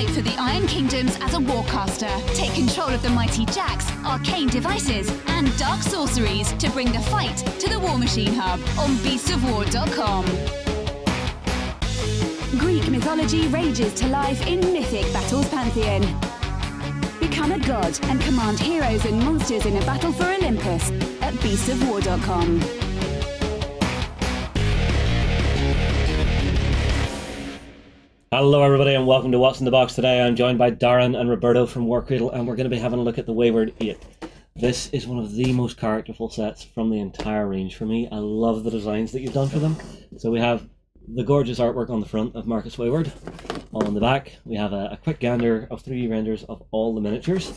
Fight for the Iron Kingdoms as a warcaster. Take control of the mighty jacks, arcane devices, and dark sorceries to bring the fight to the Warmachine Hub on beastsofwar.com. Greek mythology rages to life in Mythic Battles Pantheon. Become a god and command heroes and monsters in a battle for Olympus at beastsofwar.com. Hello, everybody, and welcome to What's in the Box. Today, I'm joined by Darren and Roberto from Warcradle, and we're going to be having a look at the Wayward 8. This is one of the most characterful sets from the entire range for me. I love the designs that you've done for them. So, we have the gorgeous artwork on the front of Marcus Wayward. On the back, we have a, a quick gander of 3D renders of all the miniatures.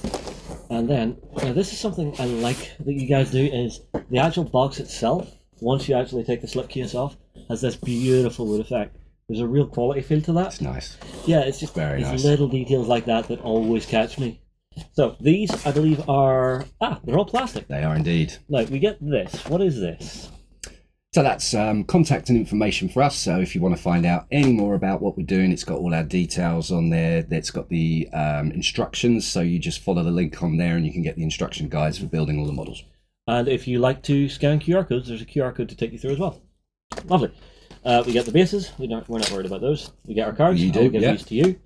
And then, now this is something I like that you guys do, is the actual box itself, once you actually take the slipcase off, has this beautiful wood effect. There's a real quality feel to that. It's nice. Yeah, it's just Very it's nice. little details like that that always catch me. So these, I believe, are ah, they're all plastic. They are indeed. Now we get this. What is this? So that's um, contact and information for us. So if you want to find out any more about what we're doing, it's got all our details on there. It's got the um, instructions. So you just follow the link on there and you can get the instruction guides for building all the models. And if you like to scan QR codes, there's a QR code to take you through as well. Lovely. Uh, we get the bases. We don't, we're not worried about those. We get our cards. You I'll do, give yeah. these to you.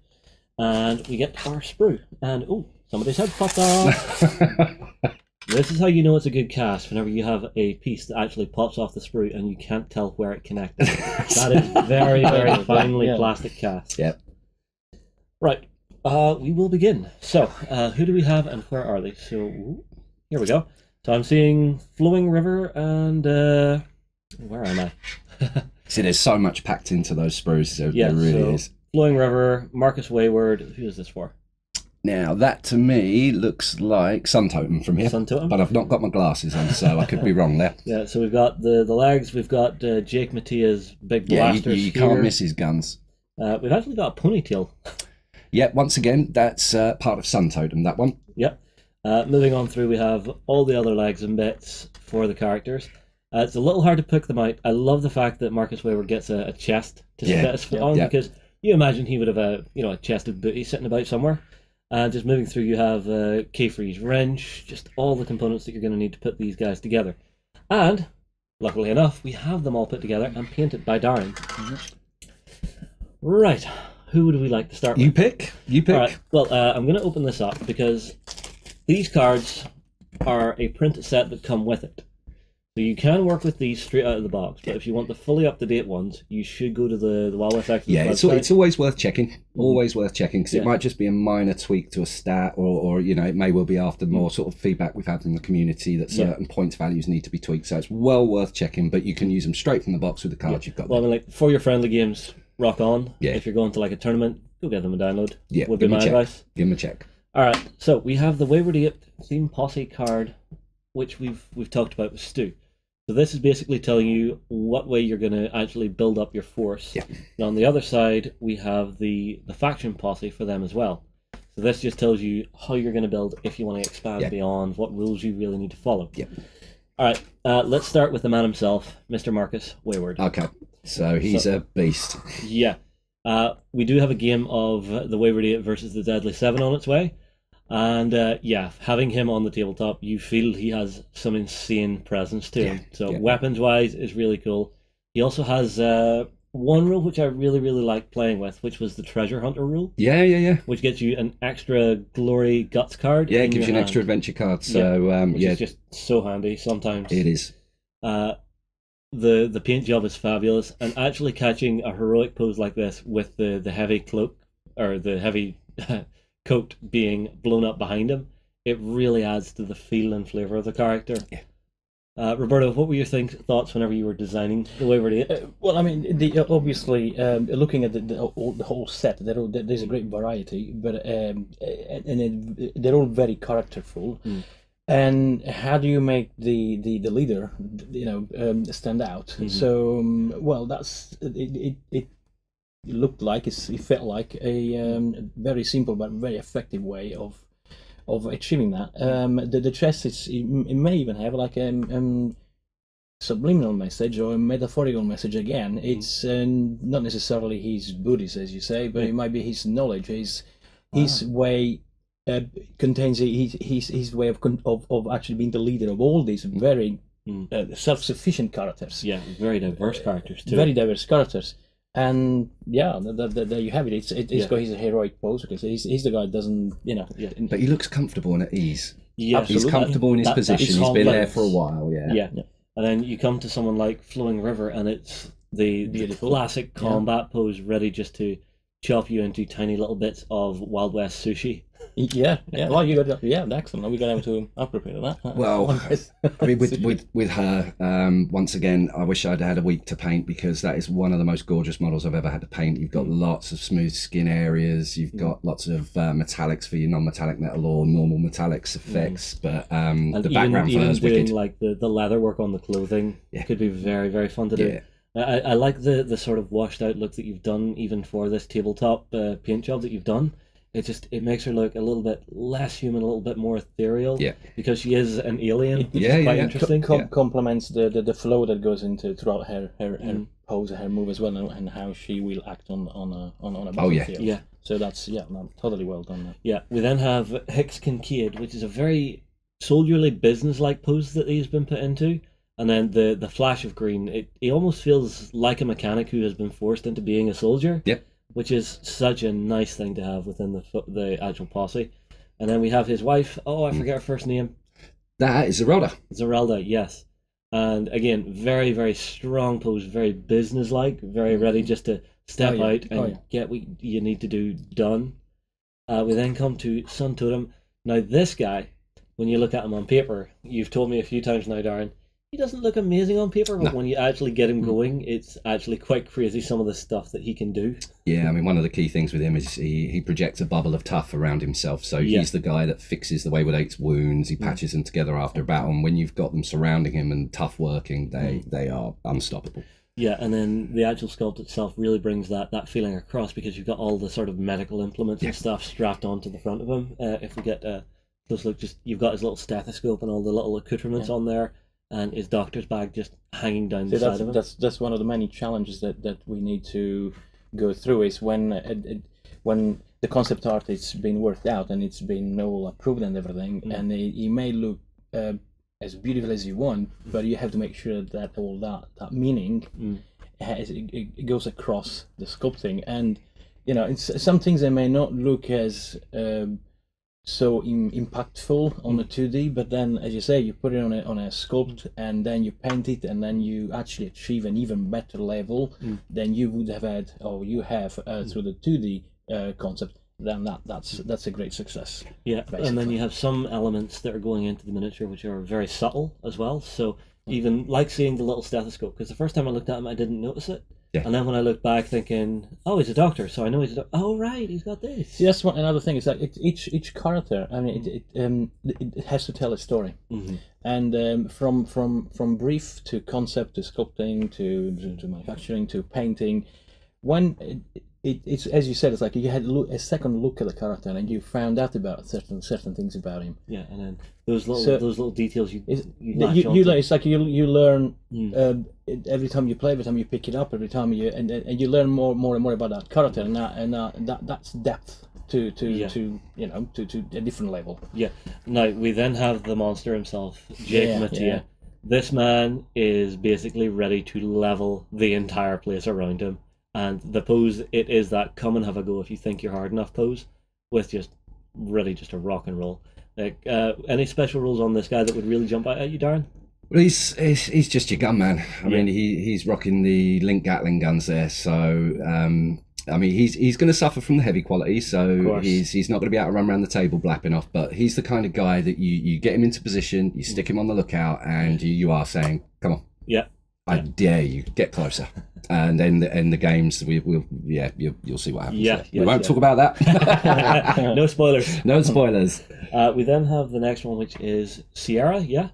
And we get our sprue. And oh, somebody's head popped off. This is how you know it's a good cast. Whenever you have a piece that actually pops off the sprue and you can't tell where it connected. that is very, very finely Yeah. plastic cast. Yep. Right. Uh, we will begin. So, uh, who do we have and where are they? So, ooh, here we go. So I'm seeing Flowing River and uh, where am I? See, there's so much packed into those sprues. There, Yeah, there really so- is. Flowing River, Marcus Wayward. Who is this for? Now, that to me looks like Sun Totem from here. Sun Totem? But I've not got my glasses on, so I could be wrong there. Yeah. So we've got the the legs. We've got uh, Jake Mattia's big Yeah, you, you can't miss his guns. Uh, we've actually got a ponytail. Yeah, once again, that's uh, part of Sun Totem, that one. Yep. Uh, moving on through, we have all the other legs and bits for the characters. Uh, it's a little hard to pick them out. I love the fact that Marcus Wayward gets a, a chest to Yeah. sit his foot Yeah. on Yeah. because you imagine he would have a you know a chest of booty sitting about somewhere. And just moving through, you have uh, K-Free's wrench, just all the components that you're going to need to put these guys together. And luckily enough, we have them all put together and painted by Darren. Right, who would we like to start You with? pick. You pick. All right. Well, uh, I'm going to open this up because these cards are a print set that come with it. So you can work with these straight out of the box, but if you want the fully up to date ones, you should go to the the Wild West Exodus Yeah, it's, it's always worth checking. Always worth checking because Yeah. it might just be a minor tweak to a stat, or, or you know, it may well be after more sort of feedback we've had from the community that Mm. Yeah. certain points values need to be tweaked. So it's well worth checking, but you can use them straight from the box with the cards you've got. well, I mean, like for your friendly games, rock on. Yeah. If you're going to like a tournament, go get them a download. Yeah, would be my check. advice. Give them a check. All right, so we have the Wayward Eight Theme Posse card, which we've we've talked about with Stu. So this is basically telling you what way you're going to actually build up your force. Yeah. And on the other side, we have the the faction posse for them as well. So this just tells you how you're going to build if you want to expand Yeah. beyond what rules you really need to follow. Yep. All right, uh, let's start with the man himself, Mr. Marcus Wayward. Okay, so he's So- a beast. Yeah. Uh, we do have a game of the Wayward Eight versus the Deadly Seven on its way. And uh, yeah, having him on the tabletop, you feel he has some insane presence to him. So yeah. weapons wise is really cool. He also has uh, one rule which I really really like playing with, which was the Treasure Hunter rule, Yeah, yeah, yeah. which gets you an extra Glory Guts card. Yeah, it gives you an extra adventure card. So um, which yeah, is just so handy sometimes. it is. Uh, the the paint job is fabulous, and actually catching a heroic pose like this with the the heavy cloak or the heavy coat being blown up behind him, it really adds to the feel and flavor of the character. Yeah. Uh, Roberto, what were your think, thoughts whenever you were designing the Wayward Eight? Uh, well, I mean, the, obviously, um, looking at the, the, whole, the whole set, there are, there's a great variety, but um, and it, they're all very characterful. Mm. And how do you make the, the, the leader, you know, um, stand out? Mhm. So, um, well, that's it. It, it looked like it felt like a um, very simple but very effective way of of achieving that. Um, the, the chest is it, it may even have like a um, subliminal message or a metaphorical message again. It's uh, not necessarily his Buddhist, as you say, but it might be his knowledge, his his way uh, contains his, his his way of, of of actually being the leader of all these very Mm. uh, self-sufficient characters, Yeah, very diverse characters too. very diverse characters. And yeah, th th th there you have it. It's it, it's Yeah. got his heroic pose because he's, he's the guy that doesn't you know Yeah. But he looks comfortable and at ease. yeah, He's Absolutely. comfortable in his that position. He's been there for a while. Yeah. Yeah. Yeah. And then you come to someone like Flowing River, and it's the, the classic combat pose, ready just to chop you into tiny little bits of Wild West sushi. Yeah yeah. Well, you got yeah, excellent. We got able to appropriate that. Well, I mean, with, with with her, um, once again, I wish I'd had a week to paint because that is one of the most gorgeous models I've ever had to paint. You've got lots of smooth skin areas. You've got lots of uh, metallics for your non-metallic metal or normal metallics effects. But um, And the even, background even is doing wicked. like the, the leather work on the clothing Yeah. could be very, very fun to do. Yeah. I, I like the, the sort of washed out look that you've done even for this tabletop uh, paint job that you've done. It just it makes her look a little bit less human, a little bit more ethereal. Yeah. Because she is an alien, which Yeah, is yeah, quite yeah. interesting. com- yeah. complements the, the, the flow that goes into throughout her her, her Mm. pose, her move as well, and, and how she will act on on a on, on a Oh, yeah. battlefield. Yeah. So that's yeah, no, totally well done. There. Yeah, we then have Hicks Kincade, which is a very soldierly business-like pose that he's been put into, and then the the flash of green. It he almost feels like a mechanic who has been forced into being a soldier. Yep. Which is such a nice thing to have within the the actual posse, and then we have his wife. Oh, I forget her first name. That is Zerelda. Zerelda, yes. And again, very, very strong pose, very business-like, very ready just to step Oh, yeah. out and Oh, yeah. get what you need to do done. Uh, we then come to Sun Totem. Now, this guy, when you look at him on paper, you've told me a few times now, Darren, he doesn't look amazing on paper, but No. when you actually get him Mm. going, it's actually quite crazy some of the stuff that he can do. Yeah, I mean, one of the key things with him is he, he projects a bubble of tough around himself. So Yeah. he's the guy that fixes the Wayward Eight's wounds. He patches them together after a battle. And when you've got them surrounding him and tough working, they, they are unstoppable. Yeah, and then the actual sculpt itself really brings that, that feeling across because you've got all the sort of medical implements Yeah. and stuff strapped onto the front of him. Uh, if we get a close look, just you've got his little stethoscope and all the little accoutrements on there, and his doctor's bag just hanging down So the that's side of him. that's that's one of the many challenges that, that we need to go through is when uh, it, when the concept art has been worked out and it's been all approved and everything, Mm. and it, it may look uh, as beautiful as you want, but you have to make sure that all that that meaning Mm. has, it, it goes across the sculpting, and you know, it's some things they may not look as um, so Im- impactful on the 2D, but then, as you say, you put it on a on a sculpt, and then you paint it, and then you actually achieve an even better level Mm. than you would have had, or you have uh, through the 2D uh, concept. Then that that's that's a great success. Yeah, and then you have some elements that are going into the miniature which are very subtle as well. So even like seeing the little stethoscope, because the first time I looked at him, I didn't notice it. Yeah. And then when I look back, thinking, "Oh, he's a doctor," so I know he's a doctor. Oh, right, he's got this. See, that's one another thing is that it, each each character, I mean, it, it um it, has to tell a story. hmm and um, from from from brief to concept to sculpting to to, to manufacturing to painting when it, it, it's as you said it's like you had a, look, a second look at the character and you found out about certain certain things about him Yeah, and then those little So- those little details you you, you, you, learn, it's like you you learn Mm. it- every time you play every time you pick it up every time you and, and and you learn more more and more about that character and that and that, that that's depth to to Yeah. to you know to, to a different level Yeah. Now we then have the monster himself, Jake Yeah, Mattia. yeah. This man is basically ready to level the entire place around him. And the pose it is that come and have a go if you think you're hard enough pose with just really just a rock and roll. Like uh, any special rules on this guy that would really jump out at you, Darren? Well, he's, he's he's just your gunman. I Yeah. mean, he he's rocking the Link Gatling guns there. So, um, I mean, he's he's going to suffer from the heavy quality. So he's he's not going to be able to run around the table blapping off. But he's the kind of guy that you you get him into position, you stick him on the lookout, and you, you are saying, "Come on, Yeah. I dare you, get closer." and then the, in the games, we will yeah, you, you'll see what happens. Yeah, we won't yeah. talk about that. no spoilers. no spoilers. Uh, we then have the next one, which is Sierra. Yeah,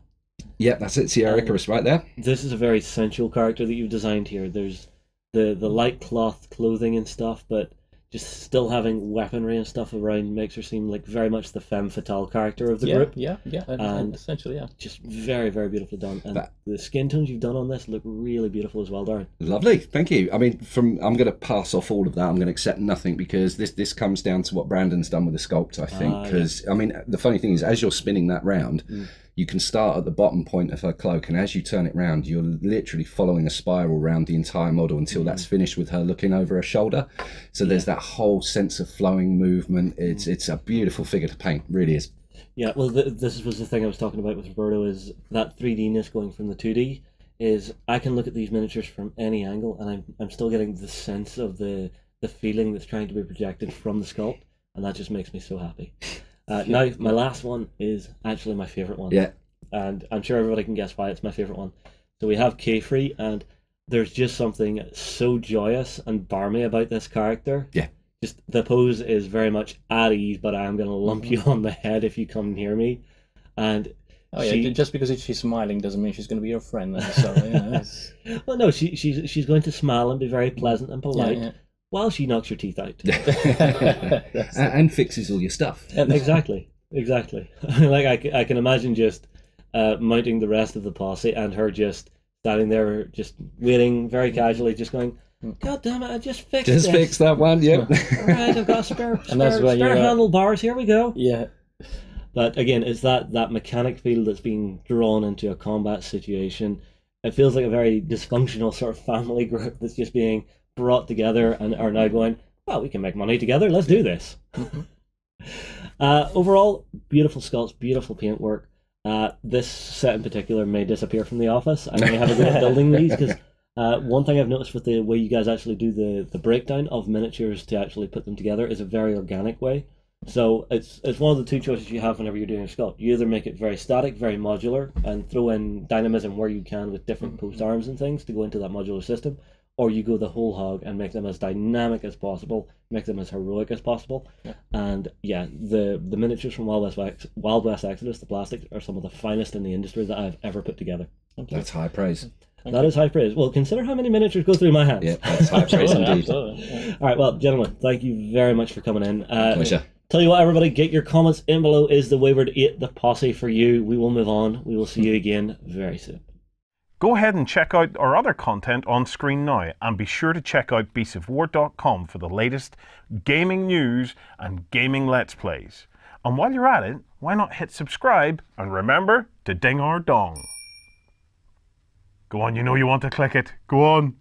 Yep, that's it. Sierra Um, Icarus right there. this is a very sensual character that you've designed here. There's the the light cloth clothing and stuff, but just still having weaponry and stuff around makes her seem like very much the femme fatale character of the yeah, group. yeah, yeah, and, And- essentially, yeah. Just very, very beautifully done. And That- the skin tones you've done on this look really beautiful as well, Darren. Lovely, thank you. I mean, from I'm going to pass off all of that. I'm going to accept nothing because this this comes down to what Brandon's done with the sculpt. I think Ah, yeah. because I mean the funny thing is, as you're spinning that round, Mm. You can start at the bottom point of her cloak, and as you turn it round, you're literally following a spiral around the entire model until Mm. that's finished with her looking over her shoulder. So there's that whole sense of flowing movement. It's Mm. it's a beautiful figure to paint, really is. Yeah, well, th- this was the thing I was talking about with Roberto is that 3Dness going from the 2D is I can look at these miniatures from any angle and I'm, I'm still getting the sense of the, the feeling that's trying to be projected from the sculpt and that just makes me so happy. Uh, now, my last one is actually my favourite one. Yeah, And I'm sure everybody can guess why it's my favourite one. So we have K-Free and there's just something so joyous and barmy about this character. Yeah. Just the pose is very much at ease, but I am going to lump you on the head if you come near me. And Oh yeah, she- just because she's smiling doesn't mean she's going to be your friend. Then, so yeah, it's, well, no, she, she's she's going to smile and be very pleasant and yeah, polite yeah. While she knocks your teeth out. And, and fixes all your stuff. exactly, exactly. like I, I can imagine just uh, mounting the rest of the posse and her just standing there, just waiting very casually, just going, "God damn it, I just fixed Just this. fix that one. Yep. All right, I've got a spare, And spare, why spare handlebars. Here we go." yeah, But again, it's that that mechanic feel that's being drawn into a combat situation. It feels like a very dysfunctional sort of family group that's just being brought together and are now going, well, we can make money together. Let's do this. uh, overall, beautiful sculpts, beautiful paintwork. Uh, this set in particular may disappear from the office. I may have a go at building these because uh, one thing I've noticed with the way you guys actually do the, the breakdown of miniatures to actually put them together is a very organic way. So it's it's one of the two choices you have whenever you're doing a sculpt. You either make it very static, very modular, and throw in dynamism where you can with different post arms and things to go into that modular system, or you go the whole hog and make them as dynamic as possible, make them as heroic as possible. Yeah. And yeah, the the miniatures from Wild West Ex- Wild West Exodus, the plastics, are some of the finest in the industry that I've ever put together. That's high praise. That is high praise. Well, consider how many miniatures go through my hands. Yeah, that's high praise indeed. absolutely. yeah. All right, well, gentlemen, thank you very much for coming in. Uh, Pleasure. Tell you what, everybody, get your comments in below. Is the Wayward 8 the posse for you? We will move on. We will see you again very soon. Go ahead and check out our other content on screen now, and be sure to check out beastsofwar.com for the latest gaming news and gaming let's plays. And while you're at it, why not hit subscribe and remember to ding our dong. Go on, you know you want to click it. Go on.